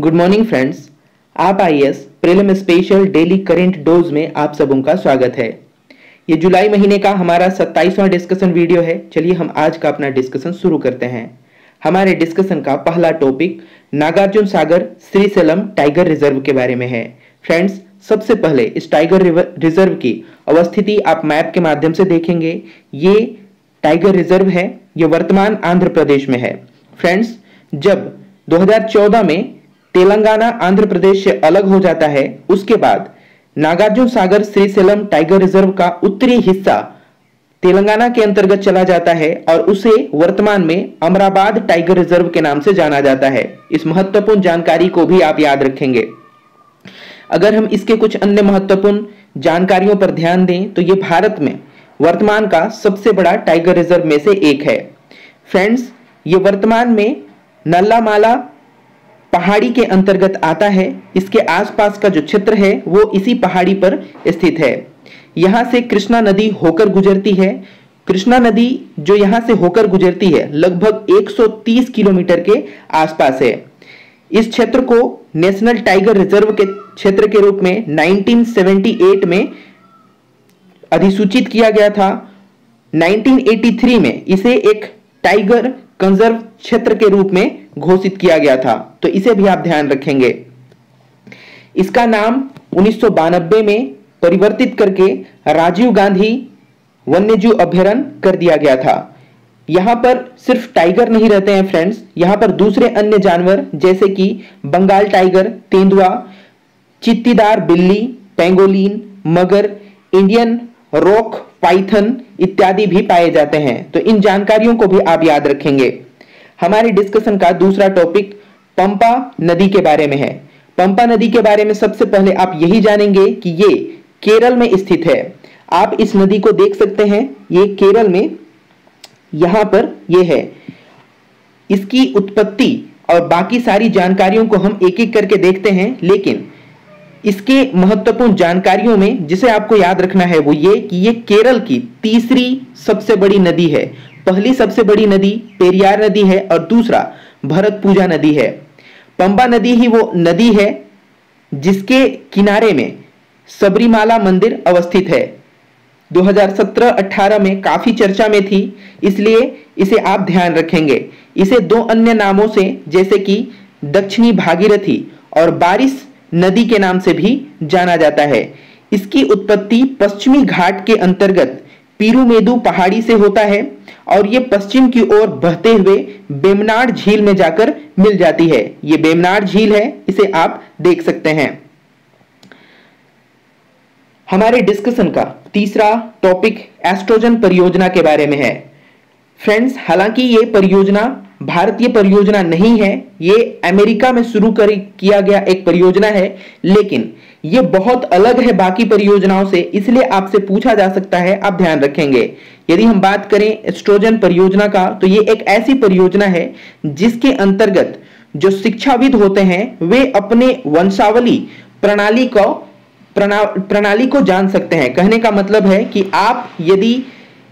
Good morning friends आप I S prelim special daily current dose में आप सबों का स्वागत है। ये जुलाई महीने का हमारा सत्ताईसवां डिस्कशन वीडियो है। चलिए हम आज का अपना डिस्कशन शुरू करते हैं। हमारे डिस्कशन का पहला topic Nagarjuna Sagar Srisailam tiger reserve के बारे में है। फ्रेंड्स सबसे पहले इस टाइगर रिज़र्व की अवस्थिति आप मैप के माध्यम से देखेंगे। ये टाइगर रिज़र्व है। ये वर्तमान आंध्र प्रदेश में है। फ्रेंड्स जब 2014 में तेलंगाना, आंध्र प्रदेश से अलग हो जाता है। उसके बाद, नागार्जुन सागर, श्रीसेलम, टाइगर रिज़र्व का उत्तरी हिस्सा तेलंगाना के अंतर्गत चला जाता है और उसे वर्तमान में अमराबाद टाइगर रिज़र्व के नाम से जाना जाता है। इस महत्वपूर्ण जानकारी को भी आप याद रखेंगे। अगर हम इसके कुछ अन्य महत्वपूर्ण जानकारियों पर ध्यान दें तो ये भारत में वर्तमान का सबसे बड़ा टाइगर रिज़र्व में से एक है। फ्रेंड्स, ये वर्तमान में नल्लामाला पहाड़ी के अंतर्गत आता है। इसके आसपास का जो क्षेत्र है, वो इसी पहाड़ी पर स्थित है। यहाँ से कृष्णा नदी होकर गुजरती है। कृष्णा नदी जो यहाँ से होकर गुजरती है, लगभग 130 किलोमीटर के आसपास है। इस क्षेत्र को नेशनल टाइगर रिज़र्व के क्षेत्र के रूप में 1978 में अधिसूचित किया गया था। 1983 में इसे एक टाइगर कंजर्व क्षेत्र के रूप में घोषित किया गया था। तो इसे भी आप ध्यान रखेंगे। इसका नाम उन्नीस सौ बानबे में परिवर्तित करके राजीव गांधी वन्यजीव अभ्यारण्य कर दिया गया था। यहाँ पर सिर्फ़ टाइगर नहीं रहते हैं फ्रेंड्स यहाँ पर दूसरे अन्य जानवर, जैसे कि बंगाल टाइगर तेंदुआ, चित्तीदार बिल्ली, पेंगोलिन, मगर, इंडियन रॉक पाइथन इत्यादि भी पाए जाते हैं। तो इन जानकारियों को भी आप याद रखेंगे। हमारे डिस्कशन का दूसरा टॉपिक पंपा नदी के बारे में है। पंपा नदी के बारे में सबसे पहले आप यही जानेंगे कि ये केरल में स्थित है। आप इस नदी को देख सकते हैं। ये केरल में यहाँ पर ये है। इसकी उत्पत्ति और बाकी सारी जानकारियों को हम एक एक करके देखते हैं, लेकिन इसके महत्वपूर्ण जानकारियों में जिसे आपको याद रखना है वो ये कि ये केरल की तीसरी सबसे बड़ी नदी है। पहली सबसे बड़ी नदी पेरियार नदी है और दूसरा भरत पूजा नदी है। पंबा नदी ही वो नदी है जिसके किनारे में सबरीमाला मंदिर अवस्थित है। 2017-18 में काफ़ी चर्चा में थी, इसलिए इसे आप ध्यान रखेंगे। इसे दो अन्य नामों से, जैसे कि दक्षिणी भागीरथी और बारिश नदी के नाम से भी जाना जाता है। इसकी उत्पत्ति पश्चिमी घाट के अंतर्गत पीरूमेदु पहाड़ी से होता है और ये पश्चिम की ओर बहते हुए बेमनाड झील में जाकर मिल जाती है। ये बेमनाड झील है, इसे आप देख सकते हैं। हमारे डिस्कशन का तीसरा टॉपिक एस्ट्रोजन परियोजना के बारे में है। फ्रेंड्स, हालाँकि ये परियोजना भारतीय परियोजना नहीं है ये अमेरिका में शुरू कर किया गया एक परियोजना है लेकिन ये बहुत अलग है बाकी परियोजनाओं से इसलिए आपसे पूछा जा सकता है आप ध्यान रखेंगे। यदि हम बात करें एस्ट्रोजन परियोजना का तो ये एक ऐसी परियोजना है जिसके अंतर्गत जो शिक्षाविद होते हैं वे अपने वंशावली प्रणाली को प्रणा, प्रणाली को जान सकते हैं। कहने का मतलब है कि आप यदि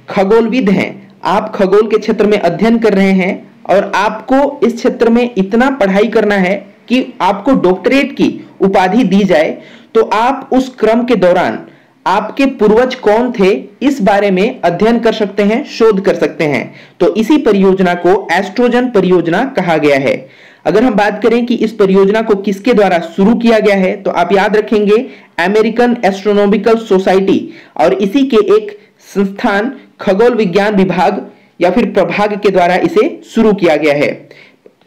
खगोलविद हैं आप खगोल के क्षेत्र में अध्ययन कर रहे हैं और आपको इस क्षेत्र में इतना पढ़ाई करना है कि आपको डॉक्टरेट की उपाधि दी जाए तो आप उस क्रम के दौरान आपके पूर्वज कौन थे, इस बारे में अध्ययन कर सकते हैं, शोध कर सकते हैं। तो इसी परियोजना को एस्ट्रोजन परियोजना कहा गया है। अगर हम बात करें कि इस परियोजना को किसके द्वारा शुरू किया गया है तो आप याद रखेंगे अमेरिकन एस्ट्रोनॉमिकल सोसाइटी और इसी के एक संस्थान खगोल विज्ञान विभाग या फिर प्रभाग के द्वारा इसे शुरू किया गया है।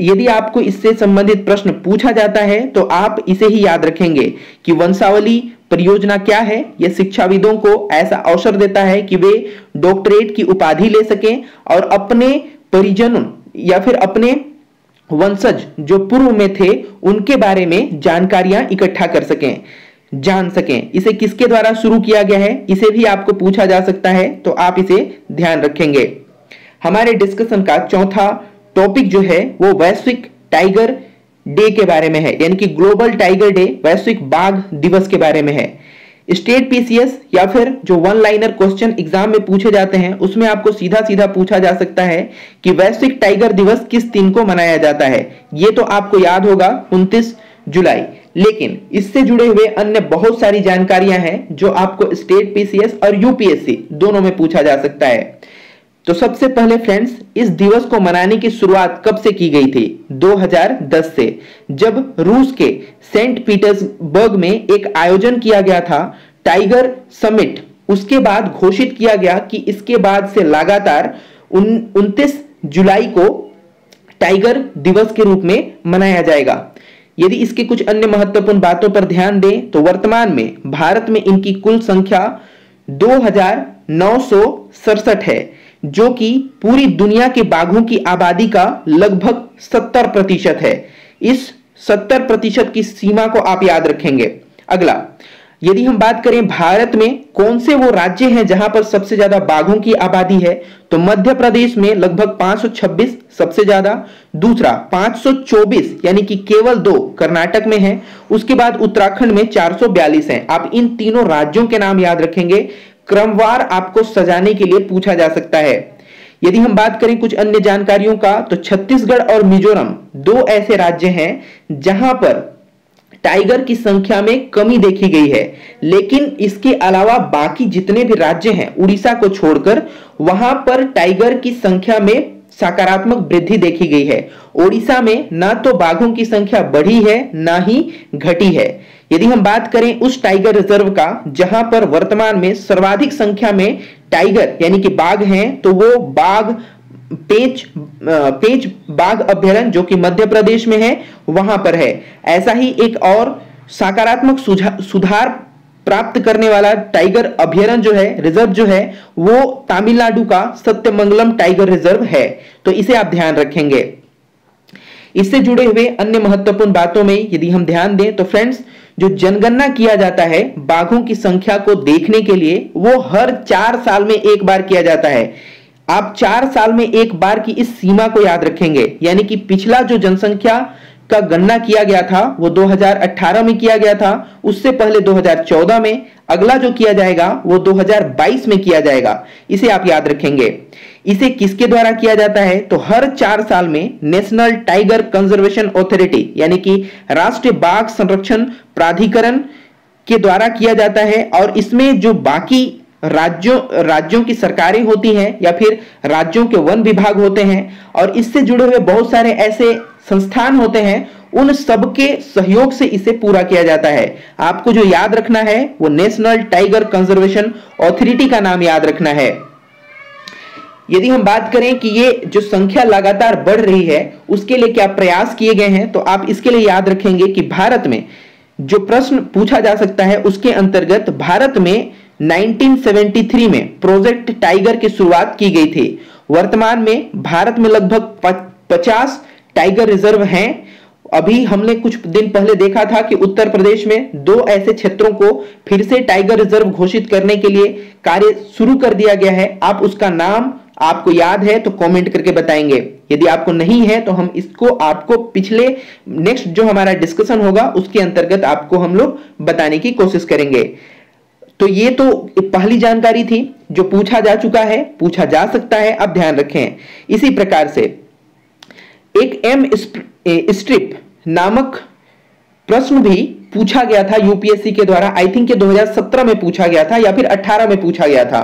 यदि आपको इससे संबंधित प्रश्न पूछा जाता है तो आप इसे ही याद रखेंगे कि वंशावली परियोजना क्या है। यह शिक्षाविदों को ऐसा अवसर देता है कि वे डॉक्टरेट की उपाधि ले सकें और अपने परिजनों या फिर अपने वंशज जो पूर्व में थे, उनके बारे में जानकारियाँ इकट्ठा कर सकें, जान सकें। इसे किसके द्वारा शुरू किया गया है, इसे भी आपको पूछा जा सकता है तो आप इसे ध्यान रखेंगे। हमारे डिस्कशन का चौथा टॉपिक जो है, वो वैश्विक टाइगर डे के बारे में है। यानी कि ग्लोबल टाइगर डे वैश्विक बाघ दिवस के बारे में है। स्टेट पीसीएस या फिर जो वन लाइनर क्वेश्चन एग्ज़ाम में पूछे जाते हैं, उसमें आपको सीधा सीधा पूछा जा सकता है कि वैश्विक टाइगर दिवस किस दिन को मनाया जाता है। ये तो आपको याद होगा 29 जुलाई। लेकिन इससे जुड़े हुए अन्य बहुत सारी जानकारियाँ हैं, जो आपको स्टेट पीसीएस और यूपीएससी दोनों में पूछा जा सकता है। तो सबसे पहले फ्रेंड्स, इस दिवस को मनाने की शुरुआत कब से की गई थी? 2010 से, जब रूस के सेंट पीटर्सबर्ग में एक आयोजन किया गया था, टाइगर समिट। उसके बाद घोषित किया गया कि इसके बाद से लगातार उनतीस जुलाई को टाइगर दिवस के रूप में मनाया जाएगा। यदि इसके कुछ अन्य महत्वपूर्ण बातों पर ध्यान दें तो वर्तमान में भारत में इनकी कुल संख्या दो हज़ार नौ सौ सड़सठ है। जो कि पूरी दुनिया के बाघों की आबादी का लगभग 70 प्रतिशत है। इस 70 प्रतिशत की सीमा को आप याद रखेंगे। अगला यदि हम बात करें भारत में, कौन से वो राज्य हैं जहाँ पर सबसे ज़्यादा बाघों की आबादी है? तो मध्य प्रदेश में लगभग 526 सबसे ज़्यादा, दूसरा 524 यानी कि केवल दो कर्नाटक में है, उसके बाद उत्तराखंड में 442 हैं। आप इन तीनों राज्यों के नाम याद रखेंगे, क्रमवार आपको सजाने के लिए पूछा जा सकता है। यदि हम बात करें कुछ अन्य जानकारियों का तो छत्तीसगढ़ और मिजोरम दो ऐसे राज्य हैं जहाँ पर टाइगर की संख्या में कमी देखी गई है। लेकिन इसके अलावा बाकी जितने भी राज्य हैं, उड़ीसा को छोड़कर, वहाँ पर टाइगर की संख्या में सकारात्मक वृद्धि देखी गई है। ओडिशा में ना तो बाघों की संख्या बढ़ी है, ना ही घटी है। यदि हम बात करें उस टाइगर रिज़र्व का, जहाँ पर वर्तमान में सर्वाधिक संख्या में टाइगर, यानी कि बाघ हैं तो वो बाघ पेच पेच बाघ अभ्यारण जो कि मध्य प्रदेश में है, वहाँ पर है। ऐसा ही एक और सकारात्मक सुधार प्राप्त करने वाला टाइगर अभ्यारण जो है, रिज़र्व जो है, वो तमिलनाडु का सत्यमंगलम टाइगर रिज़र्व है। तो इसे आप ध्यान रखेंगे। इससे जुड़े हुए अन्य महत्वपूर्ण बातों में यदि हम ध्यान दें तो फ्रेंड्स, जो जनगणना किया जाता है, बाघों की संख्या को देखने के लिए, वो हर चार साल में एक बार किया जाता है। आप चार साल में एक बार की इस सीमा को याद रखेंगे। यानी कि पिछला जो जनसंख्या का गणना किया गया था, वो 2018 में किया गया था, उससे पहले 2014 में, अगला जो किया जाएगा, वो 2022 में किया जाएगा। इसे आप याद रखेंगे। इसे किसके द्वारा किया जाता है? तो हर चार साल में नेशनल टाइगर कंजर्वेशन ऑथोरिटी, यानी कि राष्ट्रीय बाघ संरक्षण प्राधिकरण के द्वारा किया जाता है। और इसमें जो बाकी राज्यों राज्यों की सरकारें होती हैं या फिर राज्यों के वन विभाग होते हैं और इससे जुड़े हुए बहुत सारे ऐसे संस्थान होते हैं, उन सबके सहयोग से इसे पूरा किया जाता है। आपको जो याद रखना है, वो नेशनल टाइगर कंजर्वेशन ऑथोरिटी का नाम याद रखना है। यदि हम बात करें कि ये जो संख्या लगातार बढ़ रही है, उसके लिए क्या प्रयास किए गए हैं तो आप इसके लिए याद रखेंगे कि भारत में जो प्रश्न पूछा जा सकता है, उसके अंतर्गत भारत में 1973 में प्रोजेक्ट टाइगर की शुरुआत की गई थी। वर्तमान में भारत में लगभग 50 टाइगर रिज़र्व हैं। अभी हमने कुछ दिन पहले देखा था कि उत्तर प्रदेश में दो ऐसे क्षेत्रों को फिर से टाइगर रिज़र्व घोषित करने के लिए कार्य शुरू कर दिया गया है। आप उसका नाम आपको याद है तो कमेंट करके बताएँगे। यदि आपको नहीं है तो हम इसको, आपको पिछले नेक्स्ट जो हमारा डिस्कशन होगा, उसके अंतर्गत आपको हम लोग बताने की कोशिश करेंगे। तो ये तो पहली जानकारी थी जो पूछा जा चुका है, पूछा जा सकता है अब ध्यान रखें। इसी प्रकार से एक एम स्ट्रिप नामक प्रश्न भी पूछा गया था यूपीएससी के द्वारा। आई थिंक ये 2017 में पूछा गया था या फिर 18 में पूछा गया था।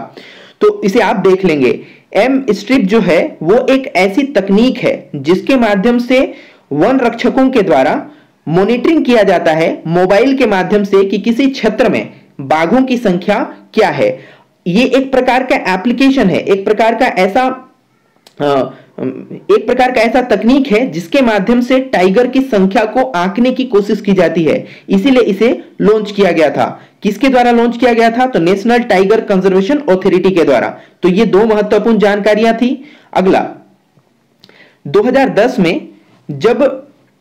तो इसे आप देख लेंगे। एम स्ट्रिप जो है, वो एक ऐसी तकनीक है जिसके माध्यम से वन रक्षकों के द्वारा मॉनिटरिंग किया जाता है मोबाइल के माध्यम से कि किसी क्षेत्र में बाघों की संख्या क्या है? ये एक प्रकार का एप्लीकेशन है, एक प्रकार का ऐसा एक प्रकार का ऐसा तकनीक है जिसके माध्यम से टाइगर की संख्या को आंकने की कोशिश की जाती है। इसीलिए इसे लॉन्च किया गया था। किसके द्वारा लॉन्च किया गया था? तो नेशनल टाइगर कंजर्वेशन ऑथोरिटी के द्वारा। तो ये दो महत्वपूर्ण जानकारियाँ थी। अगला 2010 में जब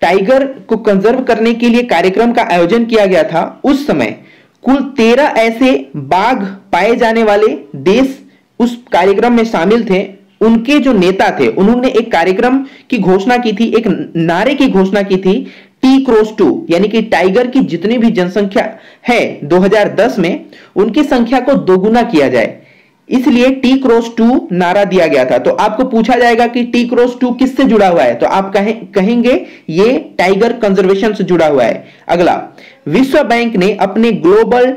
टाइगर को कंजर्व करने के लिए कार्यक्रम का आयोजन किया गया था, उस समय कुल तेरह ऐसे बाघ पाए जाने वाले देश उस कार्यक्रम में शामिल थे। उनके जो नेता थे, उन्होंने एक कार्यक्रम की घोषणा की थी, एक नारे की घोषणा की थी, टी क्रॉस टू, यानी कि टाइगर की जितनी भी जनसंख्या है 2010 में, उनकी संख्या को दोगुना किया जाए। इसलिए टी क्रॉस टू नारा दिया गया था। तो आपको पूछा जाएगा कि टी क्रॉस टू किससे जुड़ा हुआ है? तो आप कहें, कहेंगे, ये टाइगर कंजर्वेशन से जुड़ा हुआ है। अगला विश्व बैंक ने अपने ग्लोबल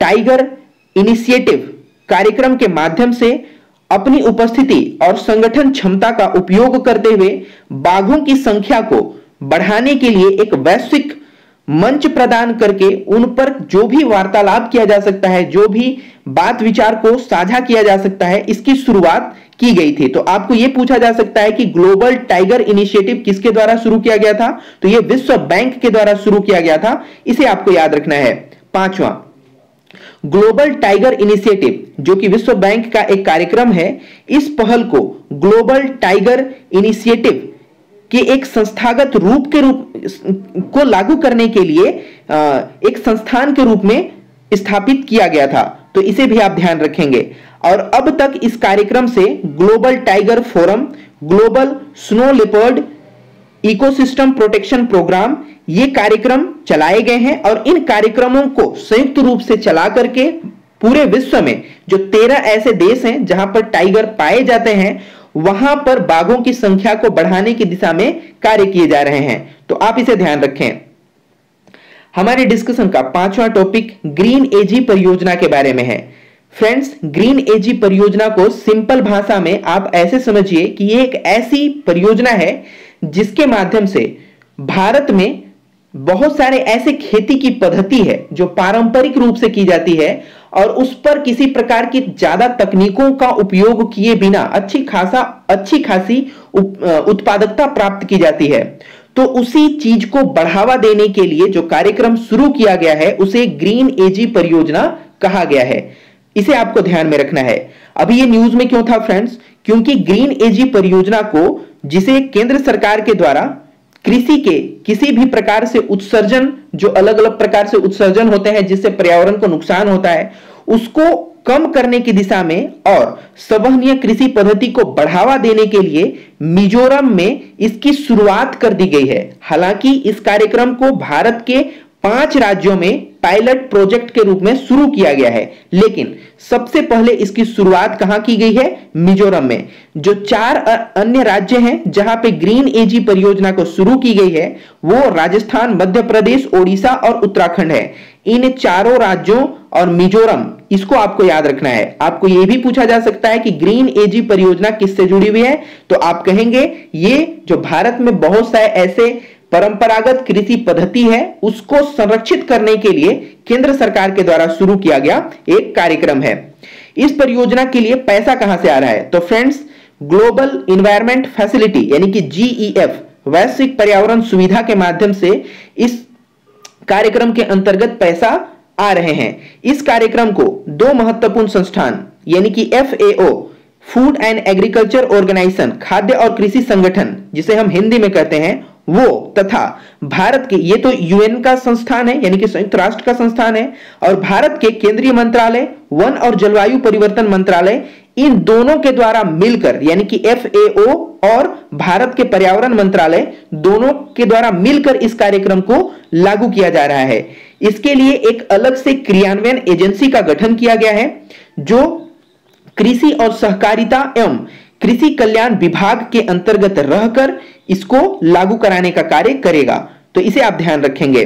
टाइगर इनिशिएटिव कार्यक्रम के माध्यम से अपनी उपस्थिति और संगठन क्षमता का उपयोग करते हुए बाघों की संख्या को बढ़ाने के लिए एक वैश्विक मंच प्रदान करके उन पर जो भी वार्तालाप किया जा सकता है, जो भी बात विचार को साझा किया जा सकता है, इसकी शुरुआत की गई थी। तो आपको यह पूछा जा सकता है कि ग्लोबल टाइगर इनिशिएटिव किसके द्वारा शुरू किया गया था? तो यह विश्व बैंक के द्वारा शुरू किया गया था। इसे आपको याद रखना है। पांचवा, ग्लोबल टाइगर इनिशिएटिव, जो कि विश्व बैंक का एक कार्यक्रम है, इस पहल को ग्लोबल टाइगर इनिशिएटिव के एक संस्थागत रूप के रूप, को लागू करने के लिए एक संस्थान के रूप में स्थापित किया गया था। तो इसे भी आप ध्यान रखेंगे। और अब तक इस कार्यक्रम से global tiger forum, global snow leopard, ecosystem protection programme, ये कार्यक्रम चलाए गए हैं और इन कार्यक्रमों को संयुक्त रूप से चला करके पूरे विश्व में जो तेरह ऐसे देश हैं जहाँ पर टाइगर पाए जाते हैं वहाँ पर बाघों की संख्या को बढ़ाने की दिशा में कार्य किए जा रहे हैं। तो आप इसे ध्यान रखें। हमारे डिस्कशन का पांचवा टॉपिक ग्रीन एजी परियोजना के बारे में है। फ्रेंड्स ग्रीन एजी परियोजना को सिंपल भाषा में आप ऐसे समझिए कि यह एक ऐसी परियोजना है जिसके माध्यम से भारत में बहुत सारे ऐसे खेती की पद्धति है जो पारंपरिक रूप से की जाती है और उस पर किसी प्रकार की ज़्यादा तकनीकों का उपयोग किए बिना अच्छी खासा, अच्छी खासी उत्पादकता प्राप्त की जाती है। तो उसी चीज़ को बढ़ावा देने के लिए जो कार्यक्रम शुरू किया गया है, उसे ग्रीन एजी परियोजना कहा गया है। इसे आपको ध्यान में रखना है। अभी ये न्यूज़ में क्यों था फ्रेंड्स? क्योंकि ग्रीन एजी परियोजना को, जिसे केंद्र सरकार के द्वारा कृषि के किसी भी प्रकार से उत्सर्जन, जो अलग अलग प्रकार से उत्सर्जन होते हैं, जिससे पर्यावरण को नुकसान होता है, उसको कम करने की दिशा में और सवहनीय कृषि पद्धति को बढ़ावा देने के लिए मिजोरम में इसकी शुरुआत कर दी गई है। हालाँकि इस कार्यक्रम को भारत के पाँच राज्यों में पायलट प्रोजेक्ट के रूप में शुरू किया गया है। लेकिन सबसे पहले इसकी शुरुआत कहाँ की गई है? मिजोरम में। जो चार अन्य राज्य हैं जहाँ पे ग्रीन एजी परियोजना को शुरू की गई है, वो राजस्थान, मध्य प्रदेश, ओडिशा और उत्तराखंड है। इन चारों राज्यों और मिजोरम, इसको आपको याद रखना है। आपको यह भी पूछा जा सकता है कि ग्रीन एजी परियोजना किससे जुड़ी हुई है? तो आप कहेंगे, ये जो भारत में बहुत सारे ऐसे परंपरागत कृषि पद्धति है, उसको संरक्षित करने के लिए केंद्र सरकार के द्वारा शुरू किया गया एक कार्यक्रम है। इस परियोजना के लिए पैसा कहाँ से आ रहा है? तो फ्रेंड्स, ग्लोबल इन्वायरमेंट फैसिलिटी, यानी कि जीईएफ e वैश्विक पर्यावरण सुविधा के माध्यम से इस कार्यक्रम के अंतर्गत पैसा आ रहे हैं। इस कार्यक्रम को दो महत्वपूर्ण संस्थान, यानी कि F food and agriculture organisation खाद्य और कृषि संगठन, जिसे हम हिंदी में कहते हैं वो तथा भारत के, ये तो यूएन का संस्थान है, यानी कि संयुक्त राष्ट्र का संस्थान है, और भारत के केंद्रीय मंत्रालय, वन और जलवायु परिवर्तन मंत्रालय, इन दोनों के द्वारा मिलकर, यानी कि एफ़ और भारत के पर्यावरण मंत्रालय, दोनों के द्वारा मिलकर इस कार्यक्रम को लागू किया जा रहा है। इसके लिए एक अलग से क्रियान्वयन एजेंसी का गठन किया गया है, जो कृषि और सहकारिता एवं कृषि कल्याण विभाग के अंतर्गत रहकर इसको लागू कराने का कार्य करेगा। तो इसे आप ध्यान रखेंगे।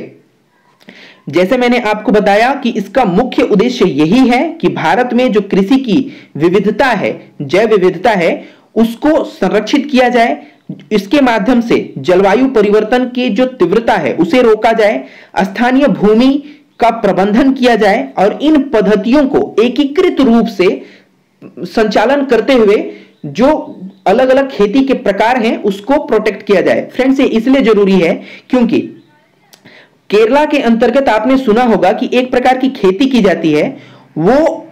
जैसे मैंने आपको बताया कि इसका मुख्य उद्देश्य यही है कि भारत में जो कृषि की विविधता है, जैव विविधता है, उसको संरक्षित किया जाए। इसके माध्यम से जलवायु परिवर्तन की जो तीव्रता है, उसे रोका जाए। स्थानीय भूमि का प्रबंधन किया जाए और इन पद्धतियों को एकीकृत रूप से संचालन करते हुए जो अलग अलग खेती के प्रकार हैं, उसको प्रोटेक्ट किया जाए। फ्रेंड्स ये इसलिए ज़रूरी है क्योंकि केरला के अंतर्गत आपने सुना होगा कि एक प्रकार की खेती की जाती है, वो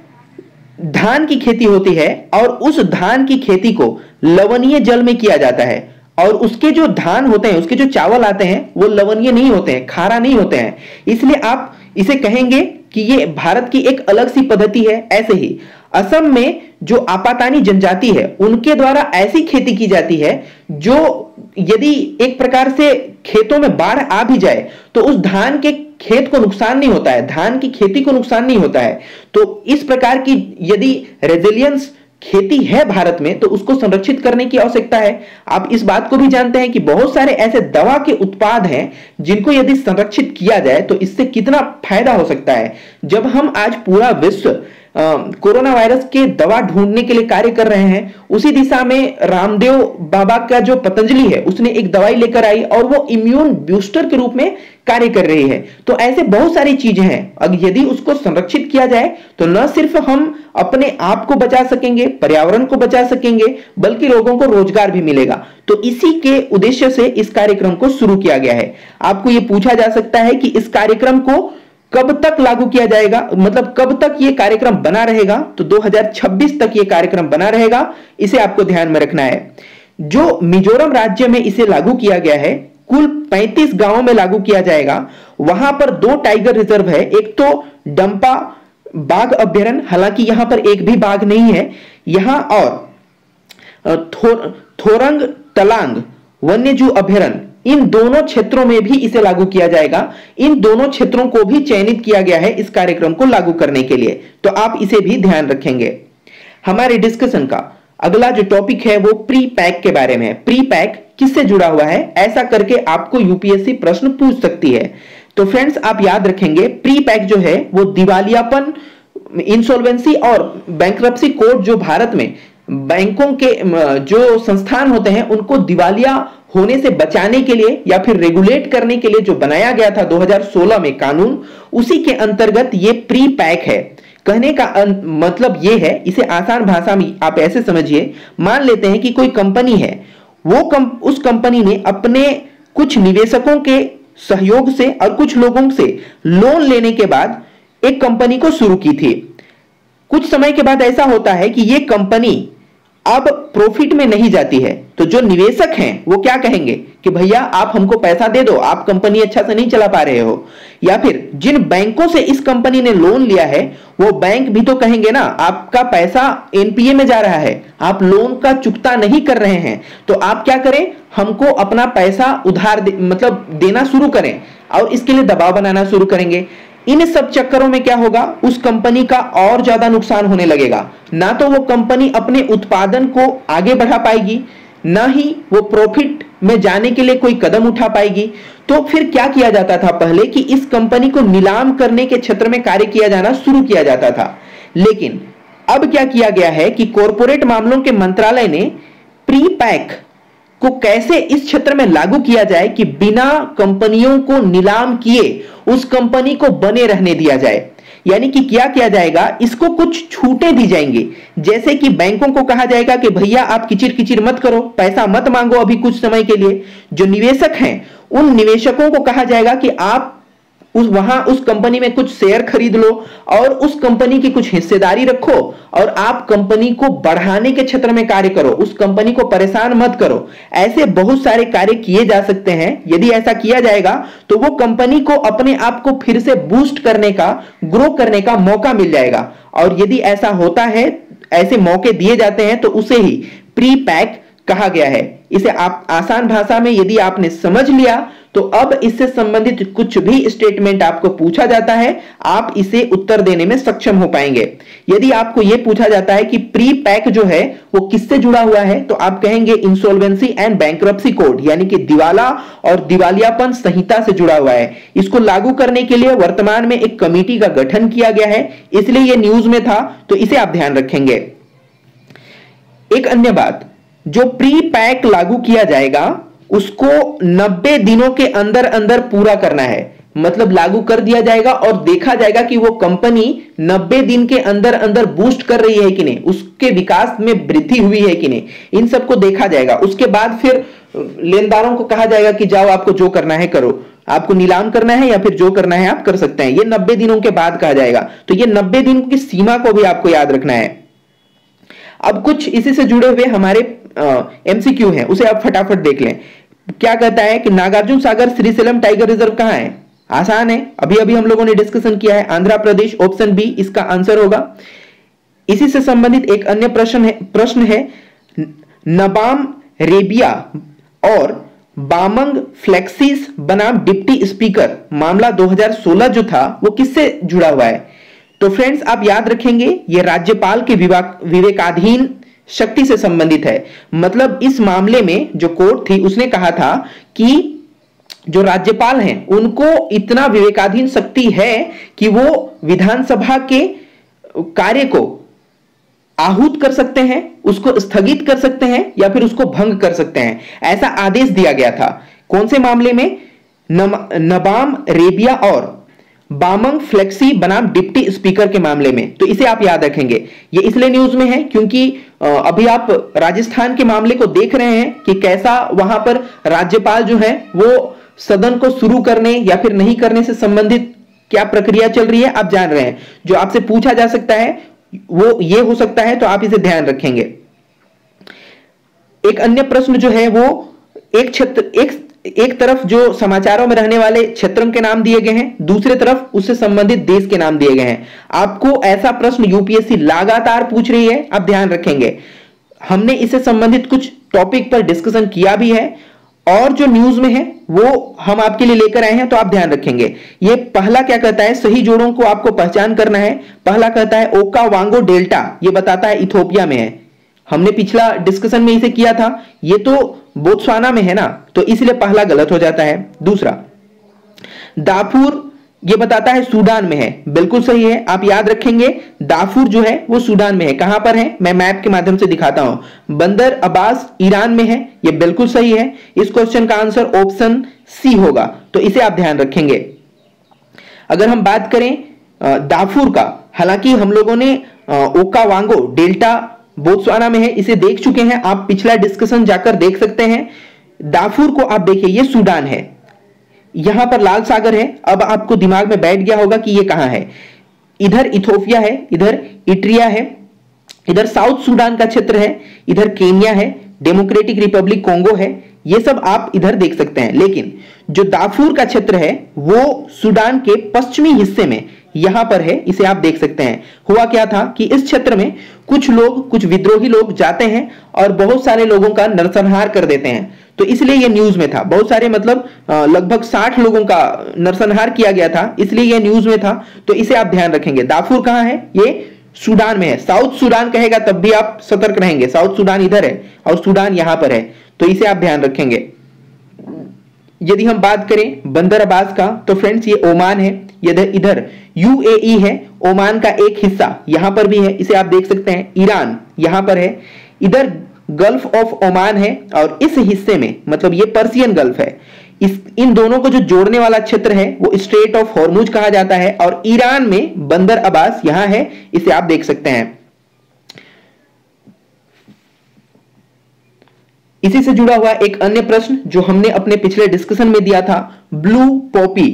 धान की खेती होती है और उस धान की खेती को लवणीय जल में किया जाता है। और उसके जो धान होते हैं, उसके जो चावल आते हैं, वो लवणीय नहीं होते हैं, खारा नहीं होते हैं। इसलिए आप इसे कहेंगे कि ये भारत की एक अलग सी पद्धति है, ऐसे ही। असम में जो आपातानी जनजाति है, उनके द्वारा ऐसी खेती की जाती है, जो यदि एक प्रकार से खेतों में बाढ़ आ भी जाए तो उस धान के खेत को नुकसान नहीं होता है, धान की खेती को नुकसान नहीं होता है। तो इस प्रकार की यदि रेजिलियंस खेती है भारत में तो उसको संरक्षित करने की आवश्यकता है। आप इस बात को भी जानते हैं कि बहुत सारे ऐसे दवा के उत्पाद हैं, जिनको यदि संरक्षित किया जाए तो इससे कितना फ़ायदा हो सकता है? जब हम आज पूरा विश्व कोरोना वायरस के दवा ढूँढने के लिए कार्य कर रहे हैं। उसी दिशा में रामदेव बाबा का जो पतंजलि है, उसने एक दवाई लेकर आई और वो इम्यून बूस्टर के रूप में कार्य कर रही है। तो ऐसे बहुत सारी चीज़ें हैं। अगर यदि उसको संरक्षित किया जाए तो न सिर्फ़ हम अपने आप को बचा सकेंगे, पर्यावरण को बचा सकेंगे, बल्कि लोगों को रोज़गार भी मिलेगा। तो इसी के उद्देश्य से इस कार्यक्रम को शुरू किया गया है। आपको ये पूछा जा सकता है कि इस कार्यक्रम को कब तक लागू किया जाएगा? मतलब कब तक यह कार्यक्रम बना रहेगा? तो 2026 तक यह कार्यक्रम बना रहेगा इसे आपको ध्यान में रखना है। जो मिजोरम राज्य में इसे लागू किया गया है कुल 35 गाँवों में लागू किया जाएगा। वहाँ पर दो टाइगर रिज़र्व है एक तो डंपा बाघ अभ्यारण हालाँकि यहाँ पर एक भी बाघ नहीं है। यहाँ और थो, थोरंग तलांग वन्यजीव अभ्यारण्य इन दोनों क्षेत्रों में भी इसे लागू किया जाएगा। इन दोनों क्षेत्रों को भी चयनित किया गया है इस कार्यक्रम को लागू करने के लिए। तो आप इसे भी ध्यान रखेंगे। हमारे डिस्कशन का अगला जो टॉपिक है वो प्री पैक के बारे में प्री पैक किससे जुड़ा हुआ है? ऐसा करके आपको यूपीएससी प्रश्न पूछ सकती है। तो फ्रेंड्स आप याद रखेंगे प्री पैक जो है वो दिवालियापन इंसॉल्वेंसी और बैंक्रप्सी कोड जो भारत में बैंकों के, जो संस्थान होते हैं, उनको दिवालिया होने से बचाने के लिए या फिर रेगुलेट करने के लिए जो बनाया गया था 2016 में कानून उसी के अंतर्गत ये प्री पैक है। कहने का मतलब ये है इसे आसान भाषा में आप ऐसे समझिए। मान लेते हैं कि कोई कंपनी है वो कम, उस कंपनी ने अपने कुछ निवेशकों के सहयोग से और कुछ लोगों से लोन लेने के बाद एक कंपनी को शुरू की थी। कुछ समय के बाद ऐसा होता है कि ये कंपनी अब प्रॉफिट में नहीं जाती है तो जो निवेशक हैं वो क्या कहेंगे? कि भैया आप हमको पैसा दे दो आप कंपनी अच्छा से नहीं चला पा रहे हो। या फिर जिन बैंकों से इस कंपनी ने लोन लिया है वो बैंक भी तो कहेंगे ना आपका पैसा एनपीए में जा रहा है आप लोन का चुकता नहीं कर रहे हैं तो आप क्या करें? हमको अपना पैसा उधार दे, मतलब देना शुरू करें और इसके लिए दबाव बनाना शुरू करेंगे। इन सब चक्करों में क्या होगा? उस कंपनी का और ज़्यादा नुकसान होने लगेगा। ना तो वो कंपनी अपने उत्पादन को आगे बढ़ा पाएगी, ना ही वो प्रॉफिट में जाने के लिए कोई कदम उठा पाएगी। तो फिर क्या किया जाता था पहले कि इस कंपनी को नीलाम करने के क्षेत्र में कार्य किया जाना शुरू किया जाता था। लेकिन अब क्या किया गया है कि कॉरपोरेट मामलों के मंत्रालय ने प्री पैक को कैसे इस क्षेत्र में लागू किया जाए कि बिना कंपनियों को नीलाम किए उस कंपनी को बने रहने दिया जाए। यानी कि क्या किया जाएगा? इसको कुछ छूटे दी जाएँगे। जैसे कि बैंकों को कहा जाएगा कि भैया आप किचिर किचिर मत करो, पैसा मत मांगो अभी कुछ समय के लिए। जो निवेशक हैं, उन निवेशकों को कहा जाएगा कि आप उस वहाँ उस कंपनी में कुछ शेयर खरीद लो और उस कंपनी की कुछ हिस्सेदारी रखो और आप कंपनी को बढ़ाने के क्षेत्र में कार्य करो। उस कंपनी को परेशान मत करो। ऐसे बहुत सारे कार्य किए जा सकते हैं। यदि ऐसा किया जाएगा तो वो कंपनी को अपने आप को फिर से बूस्ट करने का ग्रो करने का मौका मिल जाएगा। और यदि ऐसा होता है, ऐसे मौके दिए जाते हैं तो उसे ही प्री पैक कहा गया है। इसे आप आसान भाषा में यदि आपने समझ लिया तो अब इससे संबंधित कुछ भी स्टेटमेंट आपको पूछा जाता है, आप इसे उत्तर देने में सक्षम हो पाएँगे। यदि आपको यह पूछा जाता है कि प्री पैक जो है, वो किससे जुड़ा हुआ है तो आप कहेंगे इंसोल्वेंसी एंड बैंक्रप्सी कोड यानी कि दिवाला और दिवालियापन संहिता से जुड़ा हुआ है। इसको लागू करने के लिए वर्तमान में एक कमिटी का गठन किया गया है, इसलिए यह न्यूज़ में था तो इसे आप ध्यान रखेंगे। एक अन्य बात जो प्री पैक लागू किया जाएगा, उसको 90 दिनों के अंदर अंदर पूरा करना है। मतलब लागू कर दिया जाएगा और देखा जाएगा कि वो कंपनी 90 दिन के अंदर अंदर बूस्ट कर रही है कि नहीं, उसके विकास में वृद्धि हुई है कि नहीं, इन सबको देखा जाएगा। उसके बाद फिर लेनदारों को कहा जाएगा कि जाओ, आपको जो करना है करो। आपको नीलाम करना है या फिर जो करना है आप कर सकते हैं। ये नब्बे दिनों के बाद कहा जाएगा। तो ये नब्बे दिन की सीमा को भी आपको याद रखना है। अब कुछ इसी से जुड़े हुए हमारे एमसीक्यू हैं, उसे आप फटाफट देख लें। क्या कहता है कि नागार्जुन सागर श्रीसेलम टाइगर रिज़र्व कहाँ है? आसान है। अभी अभी हम लोगों ने डिस्कशन किया है, आंध्र प्रदेश, ऑप्शन बी, इसका आंसर होगा। इसी से संबंधित एक अन्य प्रश्न है प्रश्न है, नबाम रेबिया और बामंग फ्लेक्सिस बनाम डिप्टी स्पीकर, मामला 2016 जो था, वो किससे जुड़ा हुआ है? तो फ्रेंड्स, आप याद रखेंगे, ये राज्यपाल के विवेकाधीन शक्ति से संबंधित है। मतलब इस मामले में जो कोर्ट थी, उसने कहा था कि जो राज्यपाल हैं, उनको इतना विवेकाधीन शक्ति है कि वो विधानसभा के कार्य को आहूत कर सकते हैं, उसको स्थगित कर सकते हैं या फिर उसको भंग कर सकते हैं। ऐसा आदेश दिया गया था। कौन से मामले में? नबाम, रेबिया और बामंग फ्लेक्सी बनाम डिप्टी स्पीकर के मामले में। तो इसे आप याद रखेंगे। ये इसलिए न्यूज़ में है क्योंकि अभी आप राजस्थान के मामले को देख रहे हैं कि कैसा वहाँ पर राज्यपाल जो है, वो सदन को शुरू करने या फिर नहीं करने से संबंधित क्या प्रक्रिया चल रही है, आप जान रहे हैं। जो आपसे पूछा जा सकता है, वो ये हो सकता है तो आप इसे ध्यान रखेंगे। एक अन्य प्रश्न जो है वो, एक क्षेत्र एक एक तरफ़ जो समाचारों में रहने वाले क्षेत्रों के नाम दिए गए हैं, दूसरे तरफ़ उससे संबंधित देश के नाम दिए गए हैं। आपको ऐसा प्रश्न यूपीएससी लगातार पूछ रही है, आप ध्यान रखेंगे। हमने इससे संबंधित कुछ टॉपिक पर डिस्कशन किया भी है, और जो न्यूज़ में है, वो हम आपके लिए लेकर आए हैं तो आप ध्यान रखेंगे। ये पहला क्या कहता है, सही जोड़ों को आपको पहचान करना है। पहला कहता है ओका वांगो डेल्टा, ये बताता है इथोपिया में है। हमने पिछला डिस्कशन में इसे किया था। ये तो बोत्सवाना में है ना तो इसलिए पहला गलत हो जाता है। दूसरा, दाफूर ये बताता है सूडान में है। बिल्कुल सही है, आप याद रखेंगे, दाफूर जो है, वो सूडान में है। कहाँ पर है? मैं मैप के माध्यम से दिखाता हूँ। बंदर अब्बास ईरान में है, ये बिल्कुल सही है। इस क्वेश्चन का आंसर ऑप्शन सी होगा। तो इसे आप ध्यान रखेंगे। अगर हम बात करें दाफूर का, हालाँकि हम लोगों ने ओका वांगो डेल्टा बोत्सवाना में है, इसे देख चुके हैं। आप पिछला डिस्कशन जाकर देख सकते हैं। दाफूर को आप देखिए, ये सूडान है। यहाँ पर लाल सागर है। अब आपको दिमाग में बैठ गया होगा कि ये कहाँ है। इधर इथोपिया है, इधर इट्रिया है, इधर साउथ सूडान का क्षेत्र है, इधर केनिया है डेमोक्रेटिक रिपब्लिक कोंगो है। ये सब आप इधर देख सकते हैं। लेकिन जो दाफूर का क्षेत्र है, वो सूडान के पश्चिमी हिस्से में यहाँ पर है, इसे आप देख सकते हैं। हुआ क्या था कि इस क्षेत्र में कुछ लोग, कुछ विद्रोही लोग जाते हैं और बहुत सारे लोगों का नरसंहार कर देते हैं। तो इसलिए यह न्यूज़ में था। बहुत सारे मतलब लगभग साठ लोगों का नरसंहार किया गया था, इसलिए यह न्यूज़ में था। तो इसे आप ध्यान रखेंगे। दाफूर कहाँ है? ये सूडान में है। साउथ सूडान कहेगा तब भी आप सतर्क रहेंगे। साउथ सूडान इधर है और सूडान यहाँ पर है। तो इसे आप ध्यान रखेंगे। यदि हम बात करें बंदर अब्बास का तो फ्रेंड्स ये ओमान है। इधर इधर यूएई है, ओमान का एक हिस्सा यहाँ पर भी है, इसे आप देख सकते हैं, ईरान यहाँ पर है। इधर गल्फ ऑफ़ ओमान है और इस हिस्से में मतलब ये पर्सियन गल्फ है, इस, इन दोनों को जो जोड़ने वाला क्षेत्र है, वो स्ट्रेट ऑफ़ हॉर्मुज कहा जाता है और ईरान में बंदर अब्बास यहाँ है, इसे आप देख सकते हैं। इसी से जुड़ा हुआ एक अन्य प्रश्न जो हमने अपने पिछले डिस्कशन में दिया था ब्लू पॉपी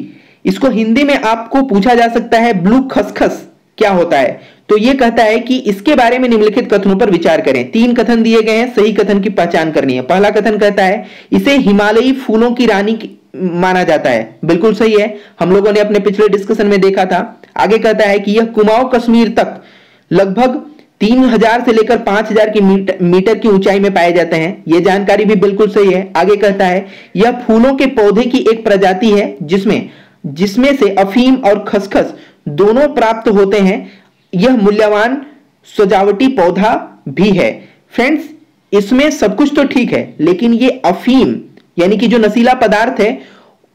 इसको हिंदी में आपको पूछा जा सकता है ब्लू खसखस, क्या होता है? तो यह कहता है कि इसके बारे में निम्नलिखित कथनों पर विचार करें। तीन कथन दिए गए हैं, सही कथन की पहचान करनी है। पहला कथन कहता है, इसे हिमालयी फूलों की रानी की माना जाता है। बिल्कुल सही है, हम लोगों ने अपने पिछले डिस्कशन में देखा था। आगे कहता है कि यह कुमाऊं कश्मीर तक लगभग तीन हज़ार से लेकर पाँच हज़ार की मीटर की ऊंचाई में पाए जाते हैं। यह जानकारी भी बिल्कुल सही है। आगे कहता है, यह फूलों के पौधे की एक प्रजाति है, जिसमें जिसमें से अफीम और खसखस दोनों प्राप्त होते हैं, यह मूल्यवान सजावटी पौधा भी है। फ्रेंड्स इसमें सब कुछ तो ठीक है, लेकिन ये अफीम, यानी कि जो नशीला पदार्थ है,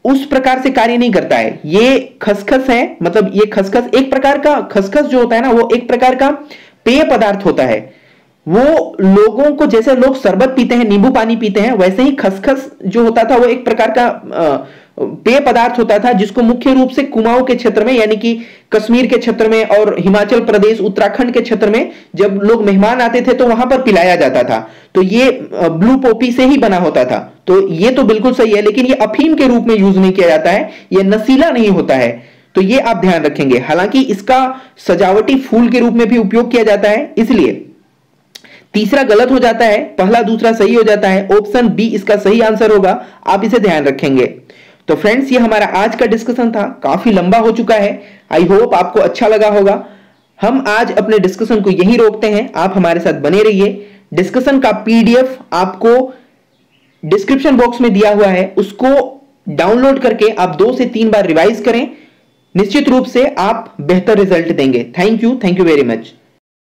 उस प्रकार से कार्य नहीं करता है। ये खसखस है मतलब ये खसखस एक प्रकार का, खसखस जो होता है ना, वो एक प्रकार का पेय पदार्थ होता है। वो लोगों को, जैसे लोग शरबत पीते हैं, नींबू पानी पीते हैं, वैसे ही खसखस जो होता था, वो एक प्रकार का पेय पदार्थ होता था जिसको मुख्य रूप से कुमाऊं के क्षेत्र में, यानी कि कश्मीर के क्षेत्र में और हिमाचल प्रदेश, उत्तराखंड के क्षेत्र में जब लोग मेहमान आते थे तो वहाँ पर पिलाया जाता था। तो ये ब्लू पोपी से ही बना होता था। तो ये तो बिल्कुल सही है, लेकिन ये अफीम के रूप में यूज़ नहीं किया जाता है, ये नशीला नहीं होता है। तो ये आप ध्यान रखेंगे। हालाँकि इसका सजावटी फूल के रूप में भी उपयोग किया जाता है, इसलिए। तीसरा गलत हो जाता है, पहला दूसरा सही हो जाता है, ऑप्शन बी इसका सही आंसर होगा, आप इसे ध्यान रखेंगे। तो फ्रेंड्स ये हमारा आज का डिस्कशन था। काफ़ी लंबा हो चुका है। आई होप आपको अच्छा लगा होगा। हम आज अपने डिस्कशन को यहीं रोकते हैं। आप हमारे साथ बने रहिए। डिस्कशन का पीडीएफ आपको डिस्क्रिप्शन बॉक्स में दिया हुआ है। उसको डाउनलोड करके आप दो से तीन बार रिवाइज करें। निश्चित रूप से आप बेहतर रिज़ल्ट देंगे। Thank you thank you very much